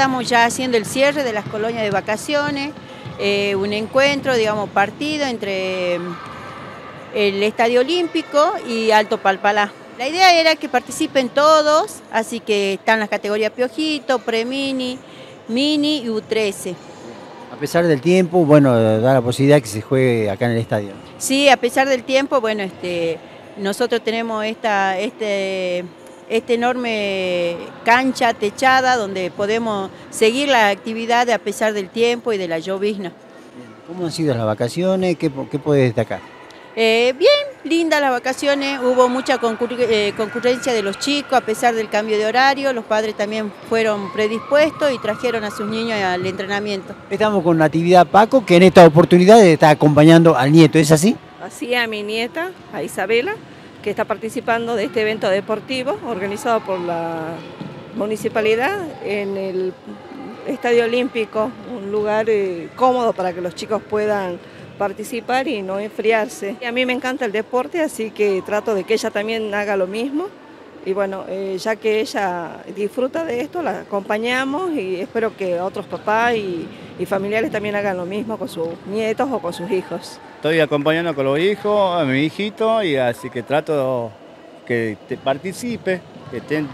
estamos ya haciendo el cierre de las colonias de vacaciones, eh, un encuentro, digamos, partido entre mm, el Estadio Olímpico y Alto Palpalá. La idea era que participen todos, así que están las categorías Piojito, Premini, Mini y U13. A pesar del tiempo, bueno, da la posibilidad que se juegue acá en el estadio. Sí, a pesar del tiempo, bueno, este, nosotros tenemos esta, este, esta enorme cancha techada donde podemos seguir la actividad a pesar del tiempo y de la llovizna. ¿Cómo han sido las vacaciones? ¿Qué, qué puede destacar? Eh, bien, lindas las vacaciones, hubo mucha eh, concurrencia de los chicos a pesar del cambio de horario, los padres también fueron predispuestos y trajeron a sus niños al entrenamiento. Estamos con Natividad Paco, que en esta oportunidad está acompañando al nieto, ¿es así? Así a mi nieta, a Isabela, que está participando de este evento deportivo organizado por la municipalidad en el Estadio Olímpico, un lugar eh, cómodo para que los chicos puedan participar y no enfriarse. a mí me encanta el deporte, así que trato de que ella también haga lo mismo. Y bueno, eh, ya que ella disfruta de esto, la acompañamos y espero que otros papás y, familiares también hagan lo mismo con sus nietos o con sus hijos. Estoy acompañando con los hijos, a mi hijito, y así que trato que participe, que estén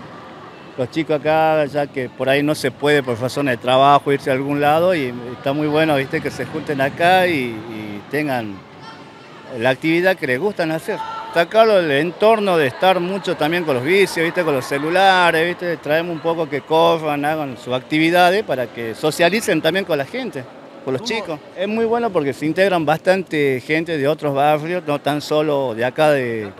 los chicos acá, ya que por ahí no se puede por razones de trabajo irse a algún lado, y está muy bueno, viste, que se junten acá y tengan la actividad que les gustan hacer. Sacarlo el entorno de estar mucho también con los vicios, ¿viste? con los celulares, ¿viste? traemos un poco que corran, hagan sus actividades para que socialicen también con la gente, los chicos. Es muy bueno porque se integran bastante gente de otros barrios, no tan solo de acá de,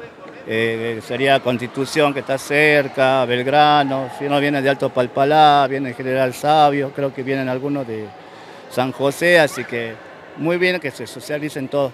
eh, sería Constitución que está cerca, Belgrano, si no viene de Alto Palpalá, viene General Sabio, creo que vienen algunos de San José, así que muy bien que se socialicen todos.